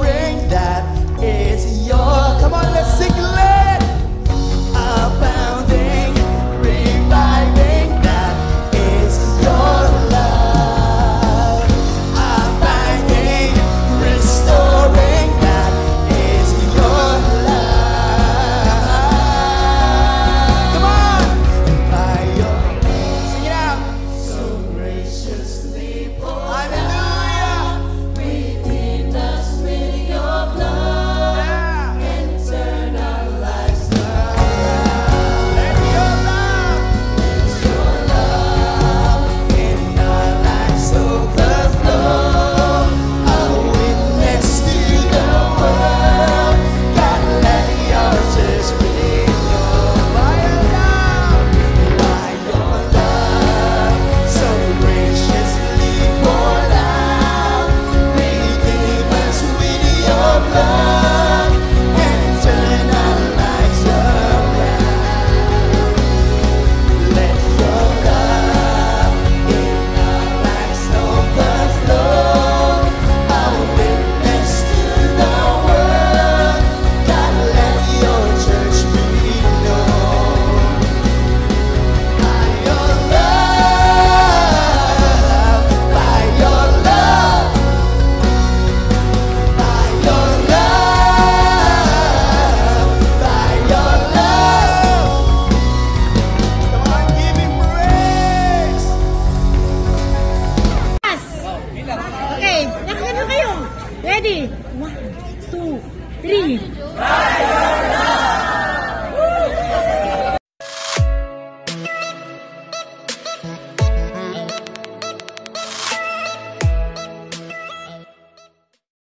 ring that is